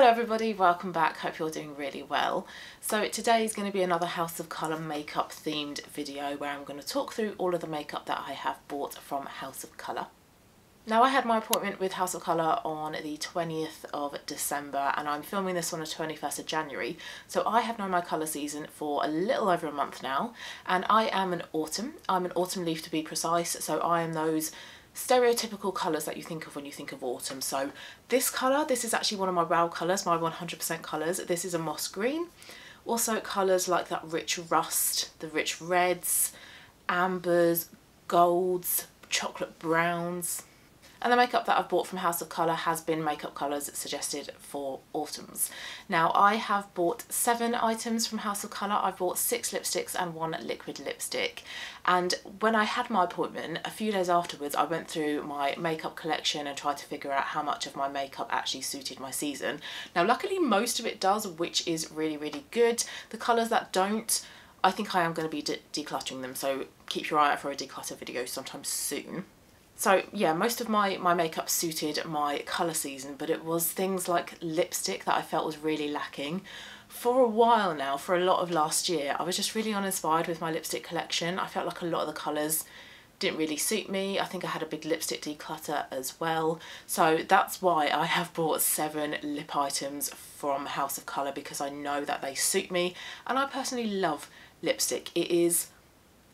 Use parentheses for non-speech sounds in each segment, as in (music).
Hello everybody, welcome back, hope you're doing really well. So today is going to be another House of Colour makeup themed video where I'm going to talk through all of the makeup that I have bought from House of Colour. Now I had my appointment with House of Colour on the 20th of December and I'm filming this on the 21st of January so I have known my colour season for a little over a month now and I am an autumn. I'm an autumn leaf to be precise so I am those stereotypical colours that you think of when you think of autumn. So this colour, this is actually one of my wow colours, my 100% colours. This is a moss green. Also colours like that rich rust, the rich reds, ambers, golds, chocolate browns, and the makeup that I've bought from House of Colour has been makeup colours suggested for autumns. Now I have bought seven items from House of Colour. I've bought six lipsticks and one liquid lipstick. And when I had my appointment, a few days afterwards, I went through my makeup collection and tried to figure out how much of my makeup actually suited my season. Now luckily most of it does, which is really, really good. The colours that don't, I think I am going to be de decluttering them, so keep your eye out for a declutter video sometime soon. So yeah, most of my, my makeup suited my colour season, but it was things like lipstick that I felt was really lacking. For a while now, for a lot of last year, I was just really uninspired with my lipstick collection. I felt like a lot of the colours didn't really suit me. I think I had a big lipstick declutter as well. So that's why I have bought seven lip items from House of Colour because I know that they suit me and I personally love lipstick. It is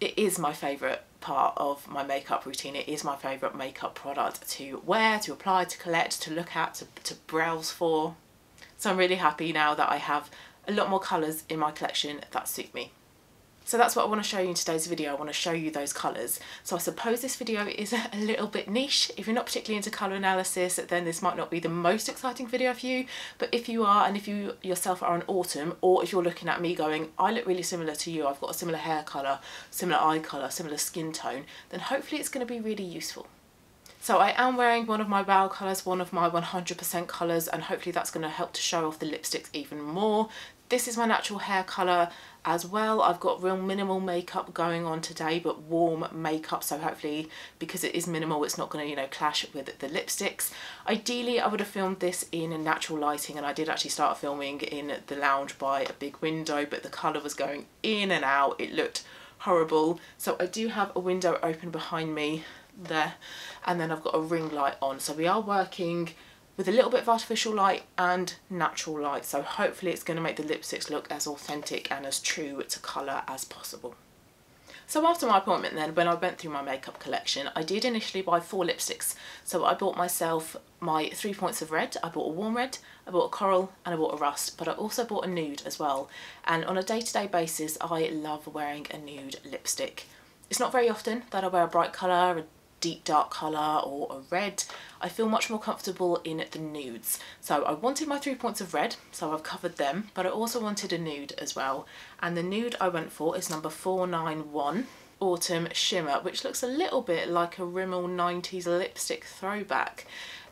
it is my favourite part of my makeup routine. It is my favourite makeup product to wear, to apply, to collect, to look at, to, to browse for. So I'm really happy now that I have a lot more colours in my collection that suit me. So that's what I want to show you in today's video. I want to show you those colours. So I suppose this video is (laughs) a little bit niche. If you're not particularly into colour analysis, then this might not be the most exciting video for you. But if you are, and if you yourself are an autumn, or if you're looking at me going, I look really similar to you, I've got a similar hair colour, similar eye colour, similar skin tone, then hopefully it's going to be really useful. So I am wearing one of my Wow colours, one of my 100% colours, and hopefully that's going to help to show off the lipsticks even more. This is my natural hair colour as well. I've got real minimal makeup going on today, but warm makeup. So hopefully because it is minimal, it's not going to, you know, clash with the lipsticks. Ideally, I would have filmed this in a natural lighting and I did actually start filming in the lounge by a big window, but the colour was going in and out. It looked horrible. So I do have a window open behind me there and then I've got a ring light on. So we are working with a little bit of artificial light and natural light. So hopefully it's going to make the lipsticks look as authentic and as true to colour as possible. So after my appointment then, when I went through my makeup collection, I did initially buy four lipsticks. So I bought myself my three points of red, I bought a warm red, I bought a coral and I bought a rust, but I also bought a nude as well. And on a day-to-day -day basis, I love wearing a nude lipstick. It's not very often that I wear a bright colour, a deep dark colour or a red, I feel much more comfortable in the nudes. So I wanted my three points of red, so I've covered them, but I also wanted a nude as well. And the nude I went for is number 491 Autumn Shimmer, which looks a little bit like a Rimmel 90s lipstick throwback.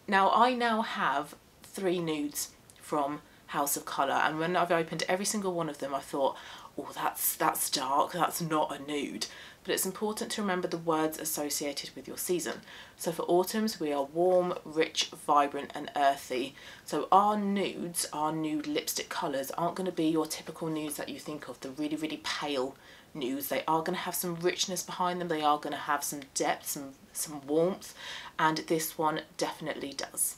Now I now have three nudes from House of Colour and when I've opened every single one of them I thought oh that's that's dark that's not a nude but it's important to remember the words associated with your season. So for autumns we are warm, rich, vibrant and earthy. So our nudes, our nude lipstick colours aren't going to be your typical nudes that you think of, the really really pale nudes. They are going to have some richness behind them, they are going to have some depth, some, some warmth and this one definitely does.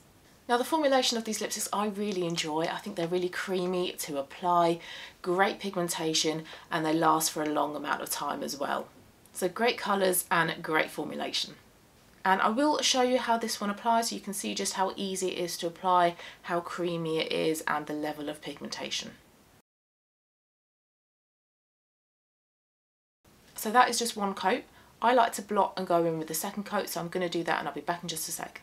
Now the formulation of these lipsticks I really enjoy. I think they're really creamy to apply, great pigmentation and they last for a long amount of time as well. So great colours and great formulation. And I will show you how this one applies so you can see just how easy it is to apply, how creamy it is and the level of pigmentation. So that is just one coat. I like to blot and go in with the second coat so I'm going to do that and I'll be back in just a sec.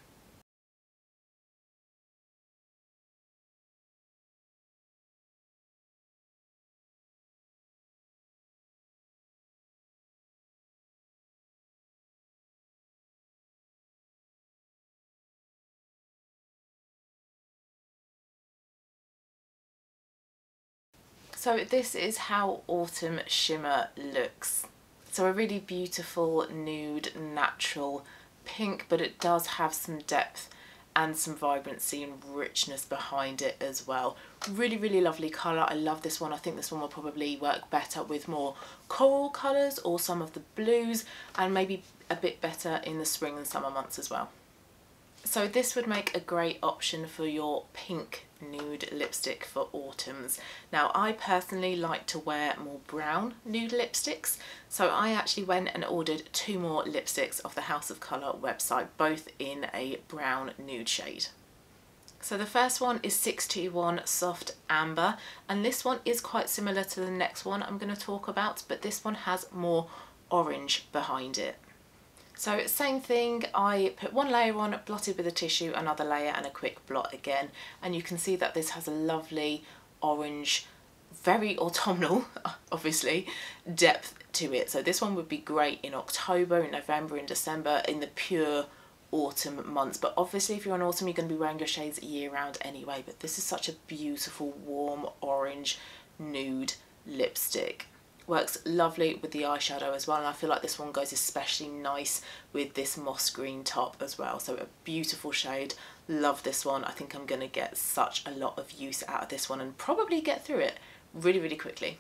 So this is how Autumn Shimmer looks. So a really beautiful nude natural pink but it does have some depth and some vibrancy and richness behind it as well. Really, really lovely colour. I love this one. I think this one will probably work better with more coral colours or some of the blues and maybe a bit better in the spring and summer months as well. So this would make a great option for your pink nude lipstick for autumns. Now I personally like to wear more brown nude lipsticks so I actually went and ordered two more lipsticks off the House of Colour website both in a brown nude shade. So the first one is 621 Soft Amber and this one is quite similar to the next one I'm going to talk about but this one has more orange behind it. So same thing, I put one layer on, blotted with a tissue, another layer and a quick blot again. And you can see that this has a lovely orange, very autumnal, (laughs) obviously, depth to it. So this one would be great in October, in November, in December, in the pure autumn months. But obviously if you're in autumn, you're going to be wearing your shades year round anyway. But this is such a beautiful, warm, orange, nude lipstick works lovely with the eyeshadow as well and I feel like this one goes especially nice with this moss green top as well. So a beautiful shade. Love this one. I think I'm gonna get such a lot of use out of this one and probably get through it really really quickly.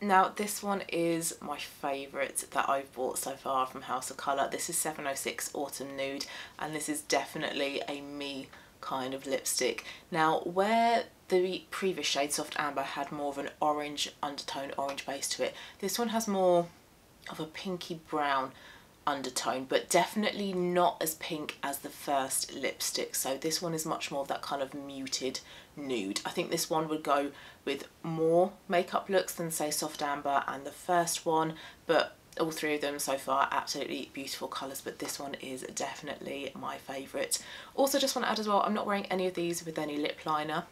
Now this one is my favourite that I've bought so far from House of Colour. This is 706 Autumn Nude and this is definitely a me kind of lipstick now where the previous shade Soft Amber had more of an orange undertone, orange base to it. This one has more of a pinky brown undertone but definitely not as pink as the first lipstick so this one is much more of that kind of muted nude I think this one would go with more makeup looks than say soft amber and the first one but all three of them so far absolutely beautiful colours but this one is definitely my favourite also just want to add as well I'm not wearing any of these with any lip liner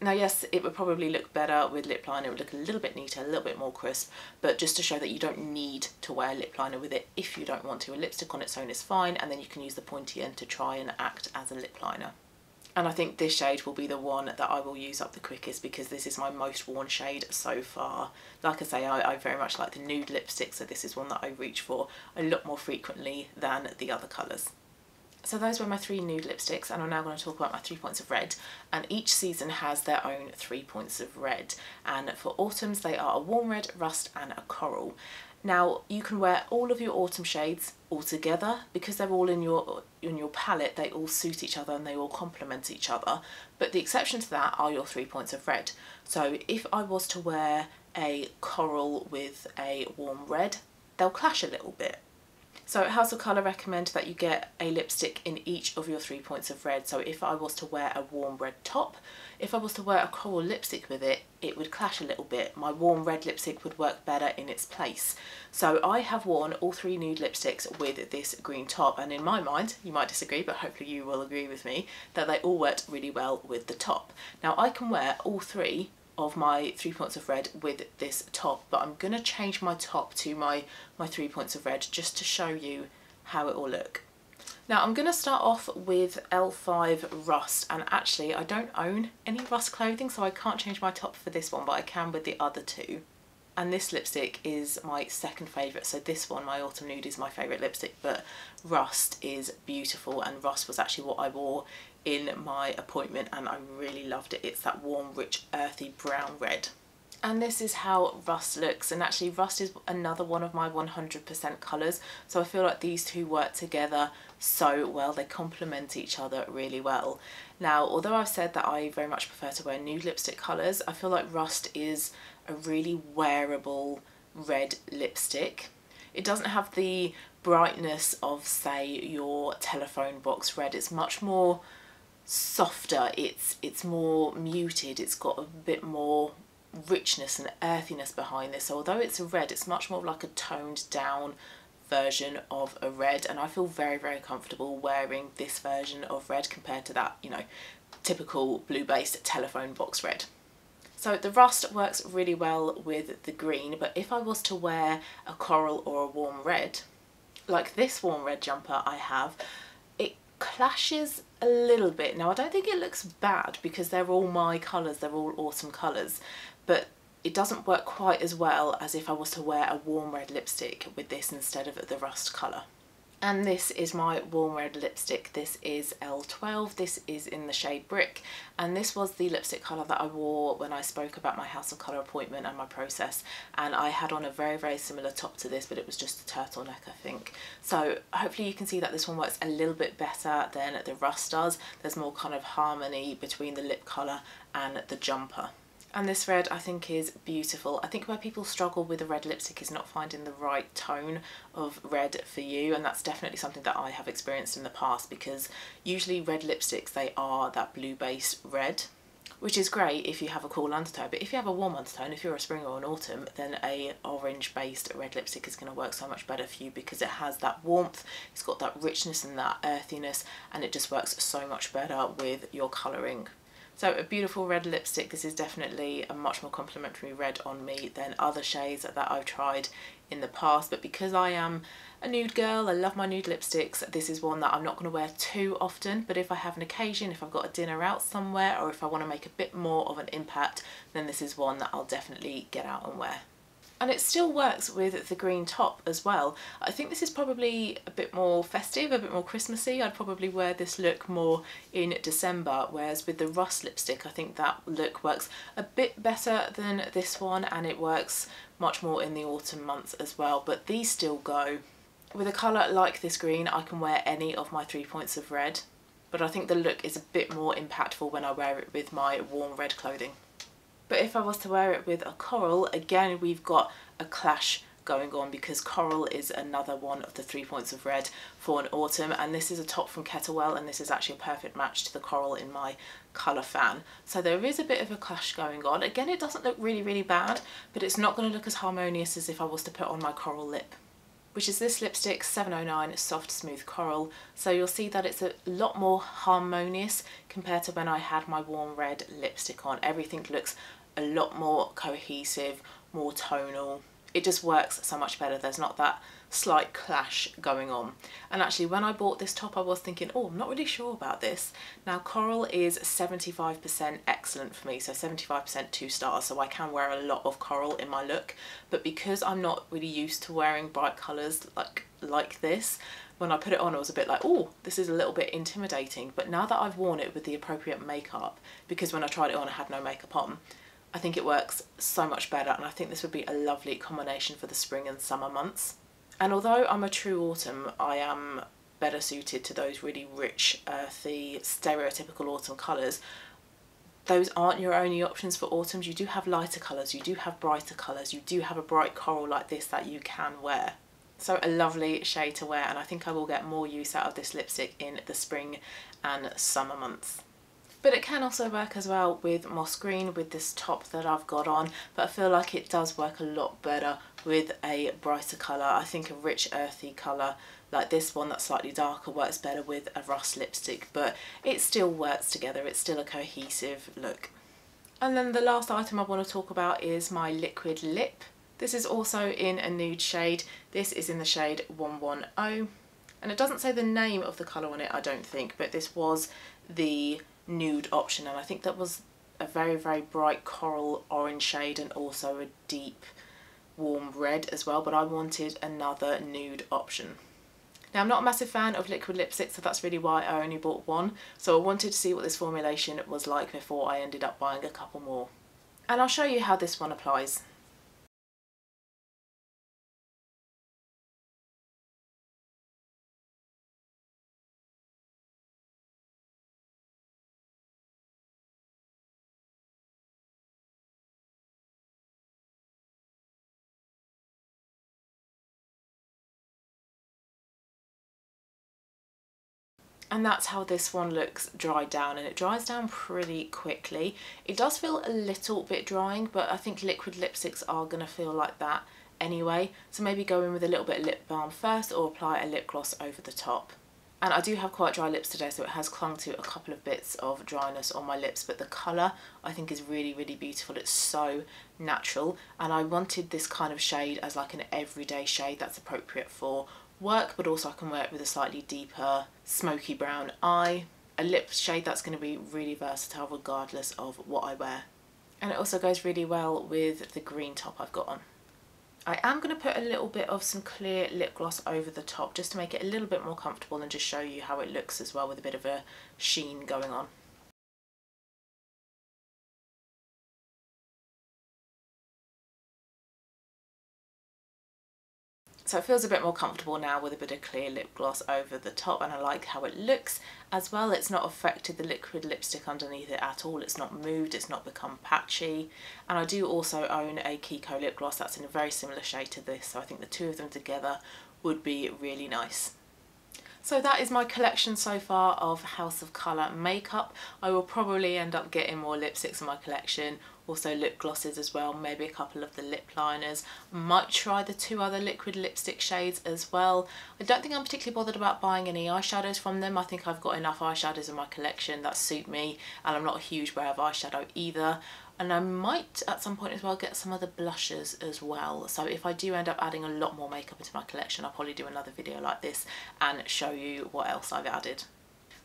now yes, it would probably look better with lip liner, it would look a little bit neater, a little bit more crisp, but just to show that you don't need to wear lip liner with it if you don't want to. A lipstick on its own is fine and then you can use the pointy end to try and act as a lip liner. And I think this shade will be the one that I will use up the quickest because this is my most worn shade so far. Like I say, I, I very much like the nude lipstick, so this is one that I reach for a lot more frequently than the other colours. So those were my three nude lipsticks and I'm now going to talk about my three points of red and each season has their own three points of red and for autumns they are a warm red, rust and a coral. Now you can wear all of your autumn shades all together because they're all in your in your palette. They all suit each other and they all complement each other. But the exception to that are your three points of red. So if I was to wear a coral with a warm red they'll clash a little bit so House of Colour recommend that you get a lipstick in each of your three points of red. So if I was to wear a warm red top, if I was to wear a coral lipstick with it, it would clash a little bit. My warm red lipstick would work better in its place. So I have worn all three nude lipsticks with this green top and in my mind, you might disagree but hopefully you will agree with me, that they all worked really well with the top. Now I can wear all three of my three points of red with this top but I'm to change my top to my my three points of red just to show you how it will look. Now I'm going to start off with L5 Rust and actually I don't own any Rust clothing so I can't change my top for this one but I can with the other two. And this lipstick is my second favourite so this one, my Autumn Nude, is my favourite lipstick but Rust is beautiful and Rust was actually what I wore in my appointment and I really loved it. It's that warm, rich, earthy brown red. And this is how Rust looks and actually Rust is another one of my 100% colours so I feel like these two work together so well, they complement each other really well. Now although I've said that I very much prefer to wear nude lipstick colours, I feel like Rust is a really wearable red lipstick. It doesn't have the brightness of say your telephone box red, it's much more softer, it's, it's more muted, it's got a bit more richness and earthiness behind this. So although it's a red, it's much more like a toned down version of a red and I feel very, very comfortable wearing this version of red compared to that, you know, typical blue-based telephone box red. So the rust works really well with the green, but if I was to wear a coral or a warm red, like this warm red jumper I have, clashes a little bit. Now I don't think it looks bad because they're all my colours, they're all awesome colours, but it doesn't work quite as well as if I was to wear a warm red lipstick with this instead of the rust colour. And this is my warm red lipstick. This is L12 this is in the shade brick. And this was the lipstick colour that I wore when I spoke about my House of Colour appointment and my process. And I had on a very very similar top to this but it was just a turtleneck I think. So hopefully you can see that this one works a little bit better than the Rust does. There's more kind of harmony between the lip colour and the jumper and this red I think is beautiful. I think where people struggle with a red lipstick is not finding the right tone of red for you and that's definitely something that I have experienced in the past because usually red lipsticks they are that blue base red which is great if you have a cool undertone but if you have a warm undertone if you're a spring or an autumn then a orange based red lipstick is going to work so much better for you because it has that warmth it's got that richness and that earthiness and it just works so much better with your colouring so a beautiful red lipstick. This is definitely a much more complimentary red on me than other shades that I've tried in the past. But because I am a nude girl, I love my nude lipsticks, this is one that I'm not going to wear too often. But if I have an occasion, if I've got a dinner out somewhere, or if I want to make a bit more of an impact, then this is one that I'll definitely get out and wear and it still works with the green top as well. I think this is probably a bit more festive, a bit more Christmassy. I'd probably wear this look more in December, whereas with the Rust lipstick, I think that look works a bit better than this one and it works much more in the autumn months as well, but these still go. With a colour like this green, I can wear any of my three points of red, but I think the look is a bit more impactful when I wear it with my warm red clothing. But if I was to wear it with a coral, again, we've got a clash going on because coral is another one of the three points of red for an autumn. And this is a top from Kettlewell and this is actually a perfect match to the coral in my colour fan. So there is a bit of a clash going on. Again it doesn't look really really bad but it's not going to look as harmonious as if I was to put on my coral lip which is this lipstick 709 soft smooth coral. So you'll see that it's a lot more harmonious compared to when I had my warm red lipstick on. Everything looks a lot more cohesive more tonal. It just works so much better. There's not that slight clash going on. And actually when I bought this top I was thinking oh I'm not really sure about this. Now coral is 75% excellent for me so 75% two stars. So I can wear a lot of coral in my look. But because I'm not really used to wearing bright colours like like this when I put it on I was a bit like oh this is a little bit intimidating. But now that I've worn it with the appropriate makeup because when I tried it on I had no makeup on I think it works so much better and I think this would be a lovely combination for the spring and summer months. And although I'm a true autumn, I am better suited to those really rich, earthy, stereotypical autumn colours. Those aren't your only options for autumns. You do have lighter colours, you do have brighter colours, you do have a bright coral like this that you can wear. So a lovely shade to wear and I think I will get more use out of this lipstick in the spring and summer months but it can also work as well with moss green with this top that I've got on but I feel like it does work a lot better with a brighter colour. I think a rich earthy colour like this one that's slightly darker works better with a rust lipstick but it still works together. It's still a cohesive look. And then the last item I want to talk about is my liquid lip. This is also in a nude shade. This is in the shade 110 and it doesn't say the name of the colour on it I don't think but this was the nude option and I think that was a very very bright coral orange shade and also a deep warm red as well but I wanted another nude option. Now I'm not a massive fan of liquid lipstick so that's really why I only bought one so I wanted to see what this formulation was like before I ended up buying a couple more. And I'll show you how this one applies. And that's how this one looks dried down and it dries down pretty quickly. It does feel a little bit drying but I think liquid lipsticks are to feel like that anyway so maybe go in with a little bit of lip balm first or apply a lip gloss over the top. And I do have quite dry lips today so it has clung to a couple of bits of dryness on my lips but the colour I think is really really beautiful. It's so natural and I wanted this kind of shade as like an everyday shade that's appropriate for work but also I can work with a slightly deeper smoky brown eye. A lip shade that's going to be really versatile regardless of what I wear. And it also goes really well with the green top I've got on. I am going to put a little bit of some clear lip gloss over the top just to make it a little bit more comfortable and just show you how it looks as well with a bit of a sheen going on. So it feels a bit more comfortable now with a bit of clear lip gloss over the top and I like how it looks as well. It's not affected the liquid lipstick underneath it at all. It's not moved, it's not become patchy. And I do also own a Kiko lip gloss that's in a very similar shade to this. So I think the two of them together would be really nice. So that is my collection so far of House of Colour makeup. I will probably end up getting more lipsticks in my collection, also lip glosses as well, maybe a couple of the lip liners. Might try the two other liquid lipstick shades as well. I don't think I'm particularly bothered about buying any eyeshadows from them. I think I've got enough eyeshadows in my collection that suit me and I'm not a huge wearer of eyeshadow either and I might at some point as well get some other blushes as well so if I do end up adding a lot more makeup into my collection I'll probably do another video like this and show you what else I've added.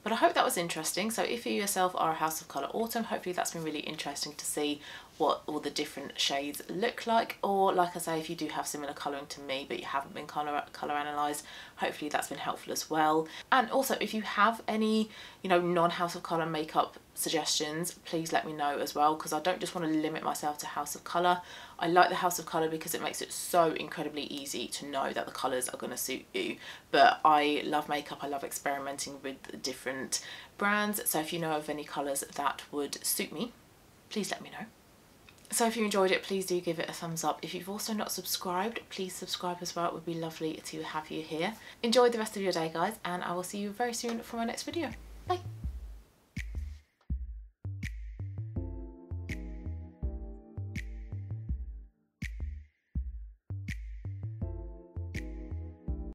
But I hope that was interesting. So if you yourself are a House of Colour Autumn, hopefully that's been really interesting to see what all the different shades look like. Or like I say, if you do have similar colouring to me, but you haven't been colour, colour analysed, hopefully that's been helpful as well. And also if you have any, you know, non-House of Colour makeup suggestions, please let me know as well, because I don't just want to limit myself to House of Colour. I like the House of Colour because it makes it so incredibly easy to know that the colours are going to suit you. But I love makeup, I love experimenting with different brands. So if you know of any colours that would suit me, please let me know. So if you enjoyed it, please do give it a thumbs up. If you've also not subscribed, please subscribe as well. It would be lovely to have you here. Enjoy the rest of your day, guys, and I will see you very soon for my next video. Bye.